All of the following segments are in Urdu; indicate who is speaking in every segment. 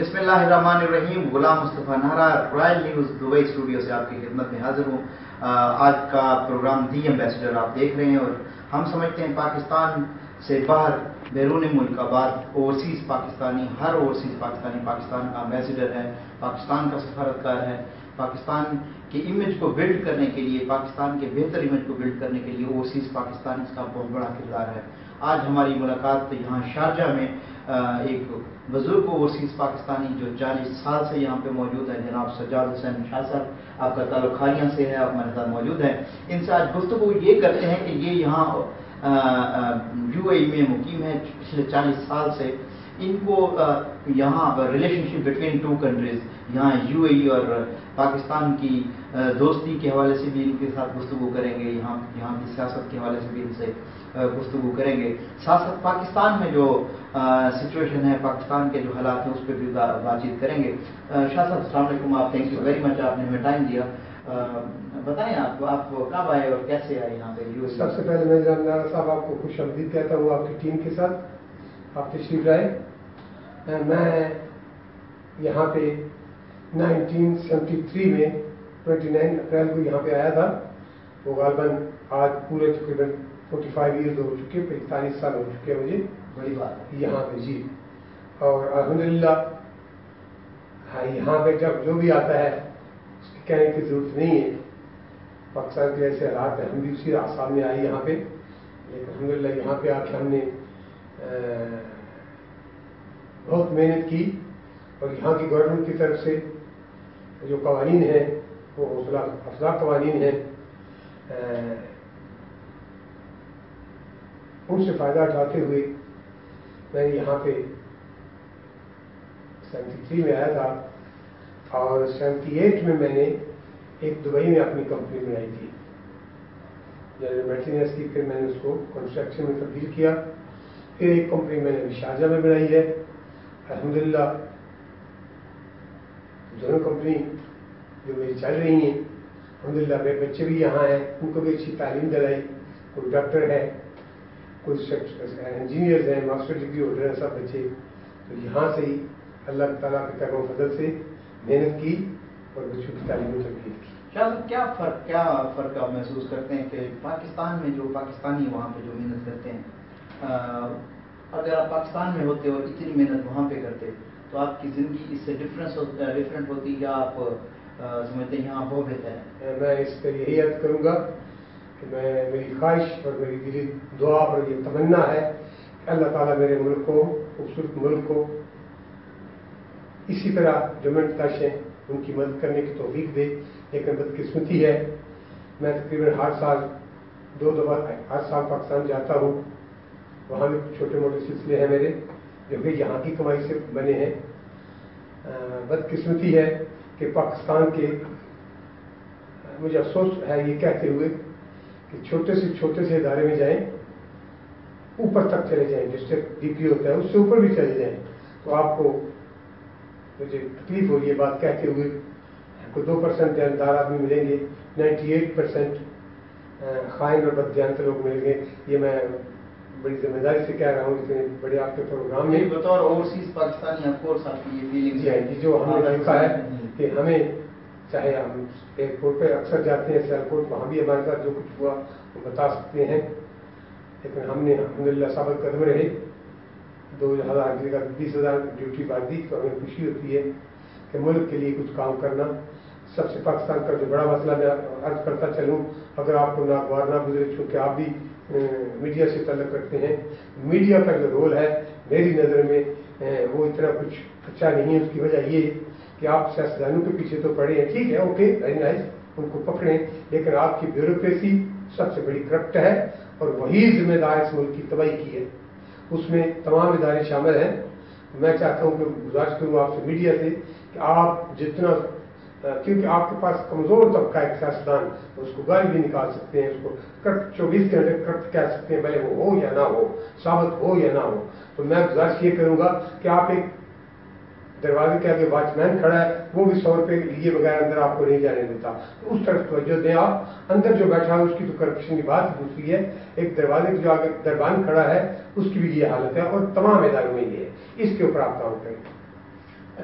Speaker 1: بسم اللہ الرحمن الرحیم، Ghulam Mustafa Nehra, royal news Dubai studio سے آپ کی خدمت میں حاضر ہوں۔ آج کا پروگرام دی ایمبیسڈر آپ دیکھ رہے ہیں اور ہم سمجھتے ہیں پاکستان سے باہر بیرون ملک کا اوورسیز پاکستانی، ہر اوورسیز پاکستانی پاکستان کا امبیسڈر ہے، پاکستان کا سفارتکار ہے۔ پاکستان کے امیج کو بلڈ کرنے کے لیے، پاکستان کے بہتر امیج کو بلڈ کرنے کے لیے اوورسیز پاکستان اس کا بہت بڑا کردار ہے۔ آج ہماری ملاقات یہاں شارجہ میں ایک بزرگ اوورسیز پاکستانی جو چالیس سال سے یہاں پہ موجود ہے جناب سجاد حسین شاہ صاحب، آپ کا تعلق خالیاں سے ہے، آپ ہمارے ساتھ موجود ہیں۔ ان سے آج گفتگو یہ کرتے ہیں کہ یہ یہاں یو اے میں مقیم ہے پچھلے چالیس سال سے ان کو یہاں relationship between two countries یہاں یو اے اور پاکستان کی دوستی کے حوالے سے بھی ان کے ساتھ گفتگو کریں گے، یہاں یہاں کی سیاست کے حوالے سے بھی ان سے گفتگو کریں گے۔ ساتھ ساتھ پاکستان میں جو سچویشن ہے، پاکستان کے جو حالات ہیں، اس پہ بھی بات چیت کریں گے۔ شاہ صاحب، السلام علیکم، آپ تھینک یو ویری مچ آپ نے ہمیں ٹائم دیا۔ بتائیں آپ کو آپ کب آئے اور کیسے آئے یہاں پہ
Speaker 2: سب سے پہلے میں جان صاحب آپ کو خوش آمدید کہتا ہوں، آپ کی ٹیم کے ساتھ، آپ تشریف لائے میں یہاں پہ نائنٹین سیونٹی تھری میں ٹوینٹی نائن اپریل کو یہاں پہ آیا تھا۔ وہ غالباً آج پورے تقریباً فورٹی فائیو ایئرز ہو چکے پینتالیس سال ہو چکے مجھے۔
Speaker 1: بڑی بات
Speaker 2: یہاں پہ جی۔ اور الحمد للہ ہاں یہاں پہ جب جو بھی آتا ہے اس کی کہنے کی ضرورت نہیں ہے۔ پاکستان کے ایسے حالات ہیں ہم بھی اسی آسام میں آئے یہاں پہ۔ لیکن الحمد للہ یہاں پہ آ کے ہم نے محنت کی اور یہاں کی گورنمنٹ کی طرف سے جو قوانین ہیں، وہ حوصلہ، افزا قوانین ہیں ان سے فائدہ اٹھاتے ہوئے میں یہاں پہ سیونٹی تھری میں آیا تھا اور سیونٹی ایٹ میں میں نے ایک دبئی میں اپنی کمپنی بنائی تھی۔ جنرل میٹرینس کی پھر میں نے اس کو کنسٹرکشن میں تبدیل کیا۔ پھر ایک کمپنی میں نے شارجہ میں بنائی ہے۔ الحمد للہ دونوں کمپنی جو میری چل رہی ہیں الحمد للہ میرے بچے بھی یہاں ہیں، ان کو بھی اچھی تعلیم دلائی، کوئی ڈاکٹر ہے، کوئی انجینئرز ہیں ماسٹر ڈگری ہولڈر ہیں سب بچے۔ تو یہاں سے ہی اللہ تعالیٰ کے کرم و فضل سے محنت کی اور بچوں کی تعلیم و تربیت کی۔
Speaker 1: کیا فرق کیا فرق آپ محسوس کرتے ہیں کہ پاکستان میں جو پاکستانی وہاں پہ جو محنت کرتے ہیں اگر آپ پاکستان میں ہوتے اور اتنی محنت وہاں پہ کرتے، تو آپ کی زندگی اس سے ڈفرینس ڈفرینٹ ہوتی یا آپ سمجھتے ہیں یہاں ہو بہتر ہے؟
Speaker 2: میں اس پہ یہی یاد کروں گا کہ میں میری خواہش اور میری دلی دعا اور یہ تمنا ہے کہ اللہ تعالیٰ میرے ملک کو، خوبصورت ملک کو اسی طرح جو تاشیں ان کی مدد کرنے کی توفیق دے لیکن بدقسمتی ہے۔ میں تقریباً ہر سال دو دفعہ ہر سال پاکستان جاتا ہوں۔ وہاں بھی چھوٹے موٹے سلسلے ہیں میرے، جو کہ یہاں کی کمائی سے بنے ہیں۔ بدقسمتی ہے کہ پاکستان کے مجھے افسوس ہے یہ کہتے ہوئے کہ چھوٹے سے چھوٹے سے ادارے میں جائیں، اوپر تک چلے جائیں ڈسٹرکٹ ڈی پی ہوتا ہے، اس سے اوپر بھی چلے جائیں۔ تو آپ کو مجھے تکلیف ہو رہی ہے بات کہتے ہوئے۔ کو دو پرسینٹ دیانتدار آدمی ملیں گے، نائنٹی ایٹ پرسینٹ خائن اور بدیانت لوگ ملیں گے۔ یہ میں بڑی ذمہ داری سے کہہ رہا ہوں اتنے بڑے آپ کے پروگرام میں
Speaker 1: بطور اوورسیز پاکستانی
Speaker 2: جی ہاں جی جو ہم نے دیکھا ہے کہ ہمیں چاہے ہم ایئرپورٹ پہ اکثر جاتے ہیں سیئرپورٹ وہاں بھی ہمارے ساتھ جو کچھ ہوا وہ بتا سکتے ہیں۔ لیکن ہم نے الحمد للہ ثابت قدم رہے دو ہزار بیس ہزار ڈیوٹی بات دی تو ہمیں خوشی ہوتی ہے کہ ملک کے لیے کچھ کام کرنا سب سے پاکستان کا جو بڑا مسئلہ میں عرض کرتا چلوں، اگر آپ کو ناگوار نہ گزرے، چونکہ آپ بھی میڈیا سے تعلق رکھتے ہیں۔ میڈیا کا جو رول ہے، میری نظر میں وہ اتنا کچھ اچھا نہیں ہے۔ اس کی وجہ یہ کہ آپ سیاستدانوں کے پیچھے تو پڑے ہیں۔ ٹھیک ہے، اوکے ویری نائس ان کو پکڑیں۔ لیکن آپ کی بیوروکریسی سب سے بڑی کرپٹ ہے اور وہی ذمہ دار اس ملک کی تباہی کی ہے۔ اس میں تمام ادارے شامل ہیں۔ میں چاہتا ہوں کہ گزارش کروں آپ سے، میڈیا سے، کہ آپ جتنا کیونکہ آپ کے پاس کمزور طبقہ ایک سیاستدان اس کو گالی بھی نکال سکتے ہیں، اس کو کرپٹ چوبیس گھنٹے کرپٹ کہہ سکتے ہیں پہلے وہ ہو یا نہ ہو، ثابت ہو یا نہ ہو۔ تو میں گزارش یہ کروں گا کہ آپ ایک دروازے کے آگے واچ مین کھڑا ہے، وہ بھی سو روپے لیے بغیر اندر آپ کو نہیں جانے دیتا۔ اس طرف توجہ دیں آپ۔ اندر جو بیٹھا ہے، اس کی تو کرپشن کی بات دوسری ہے۔ ایک دروازے کے جو آگے دربان کھڑا ہے، اس کی بھی یہ حالت ہے اور تمام اداروں میں یہ ہے۔ اس کے اوپر آپ کام کریں۔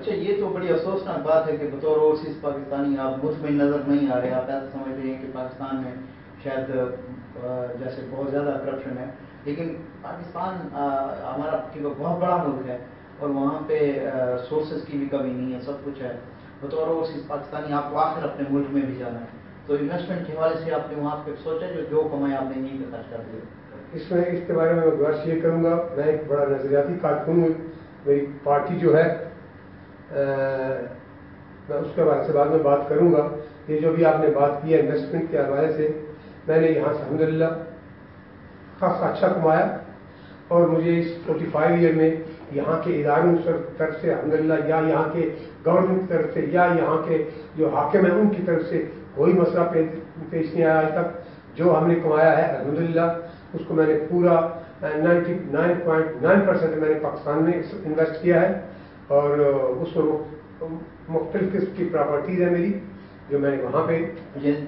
Speaker 1: اچھا یہ تو بڑی افسوسناک بات ہے کہ بطور اوورسیز پاکستانی آپ مطمئن نظر نہیں آ رہے، آپ ایسا سمجھ رہے ہیں کہ پاکستان میں شاید جیسے بہت زیادہ کرپشن ہے۔ لیکن پاکستان ہمارا بہت بڑا ملک ہے اور وہاں پہ سورسز کی بھی کمی نہیں ہے، سب کچھ ہے۔ بطور اوورسیز پاکستانی آپ کو آخر اپنے ملک میں بھی جانا ہے۔ تو انویسٹمنٹ کے حوالے سے آپ نے وہاں پہ سوچا جو جو کمایا آپ نے یہیں پہ خرچ کر دیا
Speaker 2: اس میں، اس کے بارے میں میں بات شیئر کروں گا۔ میں ایک بڑا نظریاتی کارکن ہوں۔ میری پارٹی جو ہے میں اس کے بارے سے بعد میں بات کروں گا۔ یہ جو بھی آپ نے بات کی ہے انویسٹمنٹ کے حوالے سے، میں نے یہاں سے الحمد للہ خاصا اچھا کمایا اور مجھے اس فورٹی فائیو ایئر میں یہاں کے اداروں کی طرف سے الحمد للہ یا یہاں کے گورنمنٹ کی طرف سے یا یہاں کے جو حاکم ہیں ان کی طرف سے کوئی مسئلہ پیش نہیں آیا آج تک۔ جو ہم نے کمایا ہے الحمد للہ اس کو میں نے پورا ninety nine point nine percent میں نے پاکستان میں انویسٹ کیا ہے۔ اور اس میں مختلف قسم کی پراپرٹیز ہیں میری جو میں نے وہاں پہ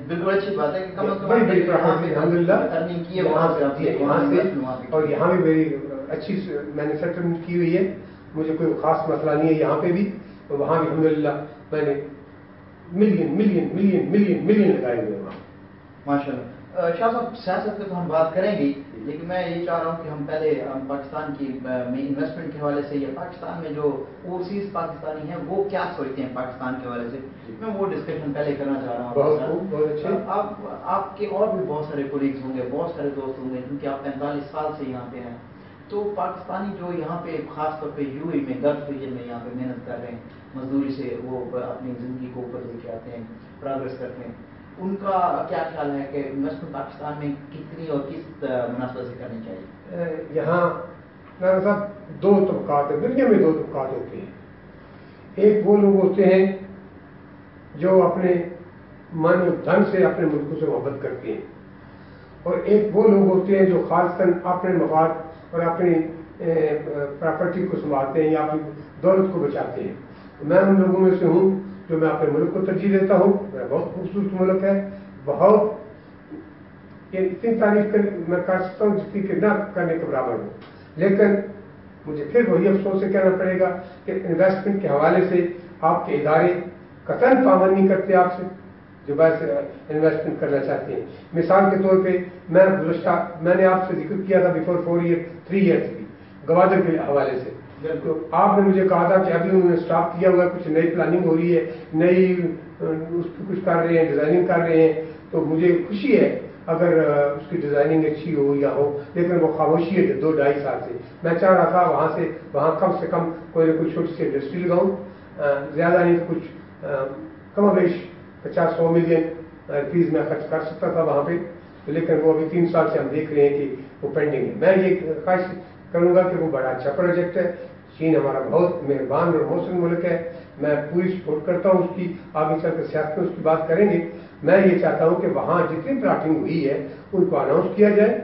Speaker 1: بالکل اچھی بات ہے
Speaker 2: بڑی بڑی پراپرٹی الحمد للہ وہاں سے اور یہاں بھی میری اچھی سیٹلمنٹ کی ہوئی ہے مجھے کوئی خاص مسئلہ نہیں ہے یہاں پہ بھی وہاں بھی الحمد للہ میں نے million million million million million لگائے ہوئے وہاں۔
Speaker 1: ماشاء اللہ شاہ صاحب سیاست پہ تو ہم بات کریں گے لیکن میں یہ چاہ رہا ہوں کہ ہم پہلے پاکستان کی انویسٹمنٹ کے حوالے سے یا پاکستان میں جو اوورسیز پاکستانی ہیں وہ کیا سوچتے ہیں پاکستان کے حوالے سے؟ میں وہ ڈسکشن پہلے کرنا چاہ رہا
Speaker 2: ہوں۔
Speaker 1: آپ آپ کے اور بھی بہت سارے کولیگز ہوں گے بہت سارے دوست ہوں گے کیونکہ آپ پینتالیس سال سے یہاں پہ ہیں۔ تو پاکستانی جو یہاں پہ خاص طور پہ یو ای میں گلف ریجن میں یہاں پہ محنت کر رہے ہیں مزدوری سے وہ اپنی زندگی کو اوپر لے کے آتے ہیں پروگرس کرتے ہیں۔ ان کا کیا خیال ہے کہ انویسٹمنٹ پاکستان میں کتنی اور کس مناسبت سے کرنی چاہیے؟
Speaker 2: یہاں صاحب دو طبقات ہیں، دنیا میں دو طبقات ہوتے ہیں۔ ایک وہ لوگ ہوتے ہیں جو اپنے من و دھن سے اپنے ملکوں سے محبت کرتے ہیں۔ اور ایک وہ لوگ ہوتے ہیں جو خاص کر اپنے مفاد اور اپنی پراپرٹی کو سنبھالتے ہیں یا اپنی دولت کو بچاتے ہیں۔ میں ان لوگوں میں سے ہوں جو میں اپنے ملک کو ترجیح دیتا ہوں میرا بہت خوبصورت ملک ہے، بہت اتنی تعریف کر، میں کر سکتا ہوں جس کی کہ نہ کرنے کے برابر ہوں۔ لیکن مجھے پھر وہی افسوس سے کہنا پڑے گا کہ انویسٹمنٹ کے حوالے سے آپ کے ادارے قطن پابند نہیں کرتے آپ سے، جو بس انویسٹمنٹ کرنا چاہتے ہیں۔ مثال کے طور پہ میں گزشتہ، میں نے آپ سے ذکر کیا تھا before four year three years کی گوادر کے حوالے سے۔ تو آپ نے مجھے کہا تھا کہ ابھی انہوں نے اسٹاف کیا ہوا ہے، کچھ نئی پلاننگ ہو رہی ہے، نئی، اس پہ کچھ کر رہے ہیں ڈیزائننگ کر رہے ہیں، تو مجھے خوشی ہے اگر اس کی ڈیزائننگ اچھی ہو یا ہو، لیکن وہ خاموشی ہے دو ڈھائی سال سے۔ میں چاہ رہا تھا وہاں سے، وہاں کم سے کم کوئی نہ کوئی چھوٹی سی انڈسٹری لگاؤں۔ زیادہ نہیں کچھ کم بیش پچاس، سو ملین روپیز میں خرچ کر سکتا تھا وہاں پہ۔ لیکن وہ ابھی تین سال سے ہم دیکھ رہے ہیں کہ وہ پینڈنگ ہے۔ میں یہ خواہش کروں گا کہ وہ بڑا اچھا پروجیکٹ ہے۔ چین ہمارا بہت مہربان اور محسن ملک ہے۔ میں پوری سپورٹ کرتا ہوں اس کی۔ آگے چل کر سیاست میں اس کی بات کریں گے۔ میں یہ چاہتا ہوں کہ وہاں جتنی پلاٹنگ ہوئی ہے، ان کو اناؤنس کیا جائے،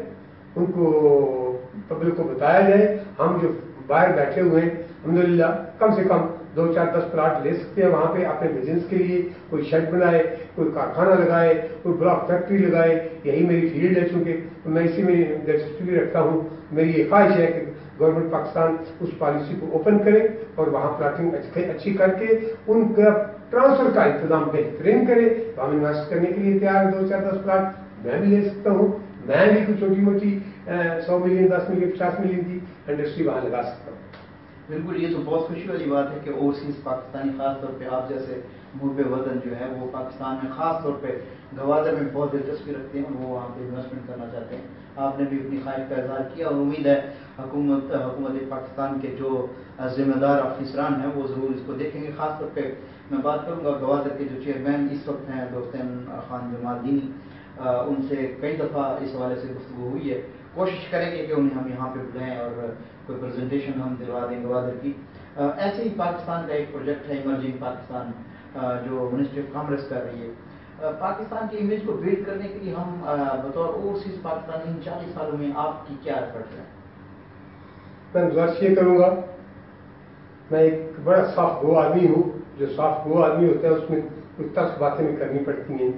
Speaker 2: ان کو پبلک کو بتایا جائے۔ ہم جو باہر بیٹھے ہوئے ہیں الحمد کم سے کم دو چار دس پلاٹ لے سکتے ہیں وہاں پہ اپنے بزنس کے لیے۔ کوئی شیڈ بنائے، کوئی کارخانہ لگائے، کوئی بلاک فیکٹری لگائے۔ یہی میری فیلڈ ہے چونکہ میں اسی میں دلچسپی رکھتا ہوں۔ میری یہ خواہش ہے کہ گورنمنٹ پاکستان اس پالیسی کو اوپن کرے اور وہاں پلاٹنگ اچھی کر کے ان کا ٹرانسفر کا انتظام بہترین کرے۔ ہم انویسٹ کرنے کے لیے تیار دو چار دس پلاٹ۔ میں بھی لے سکتا ہوں۔ میں بھی کچھ چھوٹی موٹی سو ملین دس ملین پچاس ملین کی انڈسٹری وہاں لگا سکتا ہوں۔
Speaker 1: بالکل، یہ تو بہت خوشی والی بات ہے کہ اوورسیز پاکستانی خاص طور پہ آپ جیسے محب وطن جو ہے وہ پاکستان میں خاص طور پہ گوادر میں بہت دلچسپی رکھتے ہیں وہ وہاں پہ انویسٹمنٹ کرنا چاہتے ہیں۔ آپ نے بھی اپنی خواہش کا اظہار کیا اور امید ہے حکومت حکومت پاکستان کے جو ذمہ دار افسران ہیں وہ ضرور اس کو دیکھیں گے۔ خاص طور پہ میں بات کروں گا گوادر کے جو چیئرمین اس وقت ہیں دوستین خان جمال دینی ان سے کئی دفعہ اس حوالے سے گفتگو ہوئی ہے۔ کوشش کریں گے کہ انہیں ہم یہاں پہ بلائیں اور کوئی پریزنٹیشن ہم دلوا دیں گوادر کی۔ ایسے ہی پاکستان کا ایک پروجیکٹ ہے ایمرجنگ پاکستان جو منسٹری آف کامرس کر رہی ہے۔ پاکستان کی امیج کو بلڈ کرنے کے لیے ہم بطور اوورسیز پاکستانی ان چالیس سالوں میں آپ کی کیا ایفرٹ ہے؟
Speaker 2: میں گزارش یہ کروں گا، میں ایک بڑا صاف گو آدمی ہوں۔ جو صاف گو آدمی ہوتا ہے، اس میں کچھ ترس باتیں کرنی پڑتی ہیں۔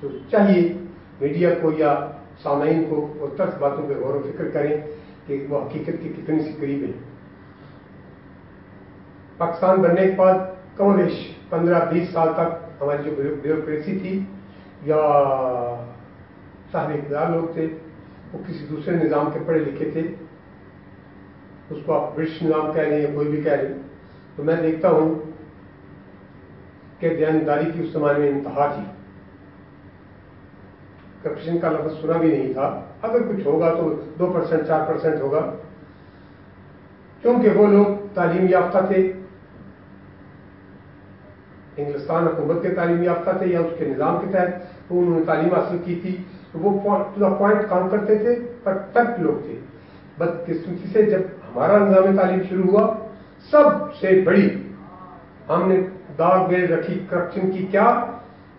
Speaker 2: تو چاہیے میڈیا کو یا سامعین کو وہ ترس باتوں پہ غور و فکر کریں کہ وہ حقیقت کی کتنی سی قریب ہیں۔ پاکستان بننے کے بعد کمرش پندرہ بیس سال تک ہماری جو بیوروکریسی تھی یا صاحب اقدار لوگ تھے، وہ کسی دوسرے نظام کے پڑھے لکھے تھے۔ اس کو آپ برٹش نظام کہہ رہے ہیں کوئی بھی کہہ رہے ہیں۔ تو میں دیکھتا ہوں کہ دینداری کی اس زمانے میں انتہا تھی۔ کرپشن کا لفظ سنا بھی نہیں تھا۔ اگر کچھ ہوگا تو دو پرسنٹ چار پرسنٹ ہوگا۔ کیونکہ وہ لوگ تعلیم یافتہ تھے۔ ہندوستان حکومت کے تعلیم یافتہ تھے یا اس کے نظام کے تحت انہوں نے تعلیم حاصل کی تھی تو وہ ٹو دا پوائنٹ کام کرتے تھے پر تک لوگ تھے۔ بدقسمتی سے جب ہمارا نظام تعلیم شروع ہوا، سب سے بڑی ہم نے داغ بے رکھی کرپشن کی کیا؟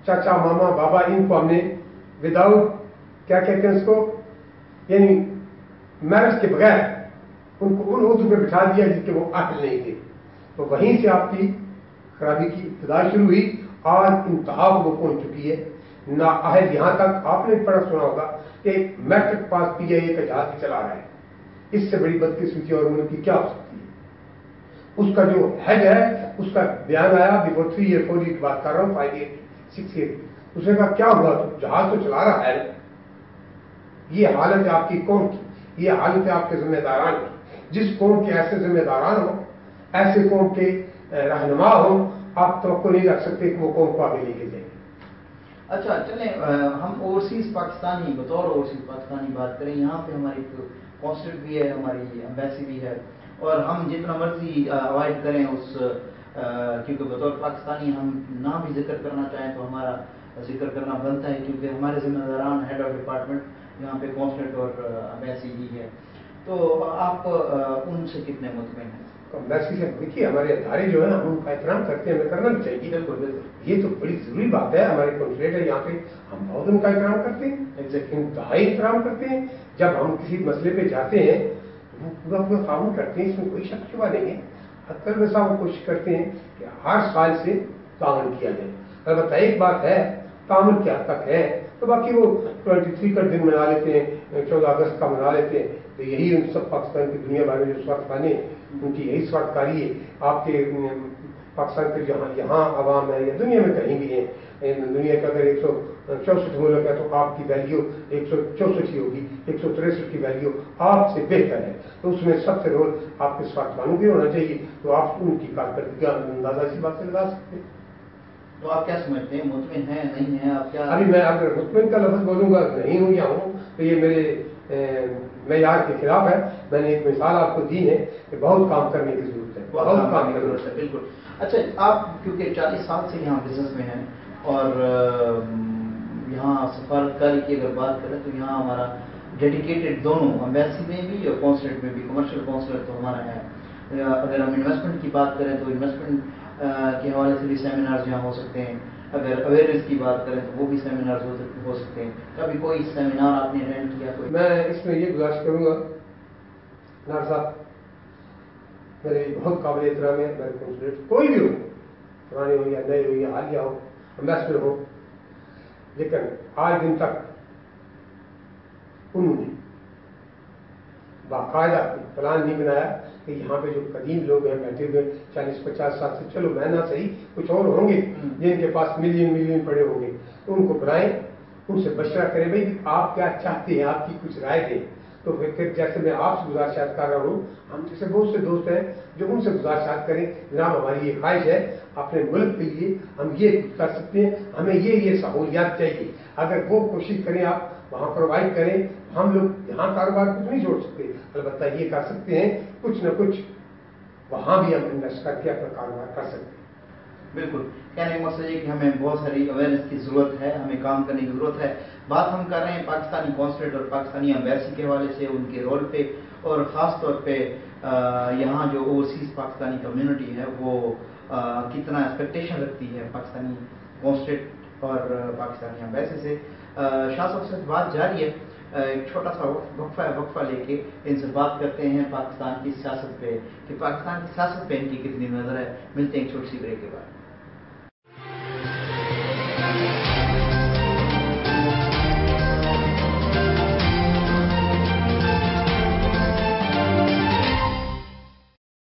Speaker 2: چاچا، ماما، بابا، ان کو ہم نے وداؤٹ کیا کہتے ہیں اس کو؟ یعنی میرج کے بغیر ان کو ان عہدوں پہ بٹھا دیا جس کے وہ عقل نہیں تھے۔ تو وہیں سے آپ کی خرابی کی ابتدا شروع ہوئی، آج انتہا وہ پہنچ چکی ہے۔ نا یہاں تک آپ نے پڑھا سنا ہوگا کہ میٹرک پاس پی آئی اے کا جہاز چلا رہا ہے۔ اس سے بڑی بدقسمتی اور ان کی کیا ہو سکتی ہے؟ اس کا جو ہیڈ ہے، اس کا بیان آیا بفور تھری ایئر فور کی بات کر رہا ہوں فائیو ایٹ سکس ایٹ اس نے کہا کیا ہوا؟ تو جہاز تو چلا رہا ہے۔ یہ حالت ہے آپ کی قوم کی؟ یہ حالت ہے آپ کے ذمہ داران کی۔ جس قوم کے ایسے
Speaker 1: ذمہ داران ہوں، ایسے قوم کے رہنما ہوں آپ توقع نہیں رکھ سکتے کہ وہ کون پابی لے کے جائیں اچھا چلیں ہم اوورسیز پاکستانی بطور اوورسیز پاکستانی بات کریں یہاں پہ ہماری کانسلیٹ بھی ہے ہماری امبیسی بھی ہے اور ہم جتنا مرضی اوائڈ کریں اس کیونکہ بطور پاکستانی ہم نہ بھی ذکر کرنا چاہیں تو ہمارا ذکر کرنا بنتا
Speaker 2: ہے کیونکہ ہمارے ذمہ داران ہیڈ آف ڈپارٹمنٹ یہاں پہ کانسلیٹ اور امبیسی بھی ہے تو
Speaker 1: آپ ان
Speaker 2: سے کتنے مطمئن ہیں بس کی دیکھیے، ہمارے ادارے جو ہے ہم ان کا احترام کرتے ہیں،
Speaker 1: ہمیں
Speaker 2: کرنا بھی چاہیے یہ تو بڑی ضروری بات ہے، ہمارے کنسولیٹ ہے یہاں پہ۔ ہم بہت ان کا احترام کرتے ہیں انتہائی احترام کرتے ہیں۔ جب ہم کسی مسئلے پہ جاتے ہیں، وہ پورا پورا قابو کرتے ہیں، اس میں کوئی شک شبہ نہیں ہے۔ اکثر میں وہ کوشش کرتے ہیں کہ ہر سال سے تعاون کیا جائے۔ البتہ ایک بات ہے، تعاون کیا تک ہے؟ تو باقی وہ ٹوئنٹی تھری کا دن منا لیتے ہیں، چودہ اگست کا منا لیتے ہیں۔ تو یہی ان سب پاکستان کی دنیا بھر میں جو سورت خانے ان کی یہی وقت کاری آپ کے پاکستان کے جہاں یہاں عوام ہے یا دنیا میں کہیں بھی ہیں دنیا کا اگر ایک سو چونسٹھ ملک ہے تو آپ کی ویلیو ایک سو چونسٹھ ہی ہوگی ایک سو تریسٹھ کی ویلیو
Speaker 1: آپ سے بہتر ہے۔ تو اس میں سب سے رول آپ
Speaker 2: کے ساتھ مانو بھی ہونا چاہیے۔ تو آپ ان کی کارکردگی کا اندازہ اسی بات سے لگا سکتے ہیں۔ تو آپ کیا سمجھتے ہیں؟ مطمئن ہیں نہیں ہیں؟ آپ کیا ابھی
Speaker 1: میں اگر مطمئن کا لفظ بولوں گا نہیں ہوں یا ہوں تو یہ میرے معیار کے خلاف ہے میں نے ایک مثال آپ کو دی ہے کہ بہت کام کرنے کی ضرورت ہے بہت کام کی ضرورت ہے بالکل۔ اچھا آپ کیونکہ چالیس سال سے یہاں بزنس میں ہیں اور یہاں سفارتکاری کی اگر بات کریں تو یہاں ہمارا ڈیڈیکیٹڈ دونوں امبیسی میں بھی اور کونسلیٹ میں بھی کمرشل کونسلیٹ تو ہمارا ہے۔ اگر ہم انویسٹمنٹ کی بات
Speaker 2: کریں تو انویسٹمنٹ کے حوالے سے بھی سیمینارز یہاں ہو سکتے ہیں۔ اگر اویئرنیس کی بات کریں تو وہ بھی سیمینار ہو سکتے ہیں۔ کبھی کوئی سیمینار آپ نے اٹینڈ کیا کوئی؟ میں اس میں یہ گزارش کروں گا نار صاحب، میرے بہت قابل احترام ہے میرے کنسولیٹ کوئی بھی ہو، پرانے ہو یا نئے ہو یا حالیہ ہو امبیسڈر ہو، لیکن آج دن تک انہوں نے باقاعدہ پلان نہیں بنایا کہ یہاں پہ جو قدیم لوگ ہیں، بیٹھے ہوئے چالیس، پچاس سال سے، چلو میں نہ صحیح کچھ اور ہوں گے جن کے پاس ملین ملین پڑے ہوں گے۔ ان کو بلائیں، ان سے بشرا کریں، بھائی آپ کیا چاہتے ہیں؟ آپ کی کچھ رائے دیں۔ تو پھر جیسے میں آپ سے گزارشات کر رہا ہوں، ہم جیسے بہت سے دوست ہیں جو ان سے گزارشات کریں، جناب ہماری یہ خواہش ہے، اپنے ملک کے لیے ہم یہ کر
Speaker 1: سکتے ہیں، ہمیں یہ یہ سہولیات چاہیے۔ اگر وہ کوشش کریں آپ، وہاں پرووائڈ کریں، ہم لوگ یہاں کاروبار کچھ نہیں چھوڑ سکتے۔ البتہ یہ کر سکتے ہیں، کچھ نہ کچھ وہاں بھی ہم انویسٹ کر کے اپنا کاروبار کر سکتے ہیں۔ بالکل۔ کہنے کا مقصد یہ کہ ہمیں بہت ساری اویئرنیس کی ضرورت ہے، ہمیں کام کرنے کی ضرورت ہے۔ بات ہم کر رہے ہیں پاکستانی کونسلیٹ اور پاکستانی امبیسی کے حوالے سے، ان کے رول پہ۔ اور خاص طور پہ یہاں جو اوورسیز پاکستانی کمیونٹی ہے، وہ کتنا ایکسپیکٹیشن رکھتی ہے پاکستانی کانسولیٹ اور پاکستانی امبیسی سے۔ شاہ صاحب سے بات جاری ہے۔ ایک چھوٹا سا وقفہ وقفہ لے کے ان سے بات کرتے ہیں پاکستان کی سیاست پہ، کہ پاکستان کی سیاست پہ ان کی کتنی نظر ہے۔ ملتے ہیں ایک چھوٹی سی بریک کے بعد۔ Amen.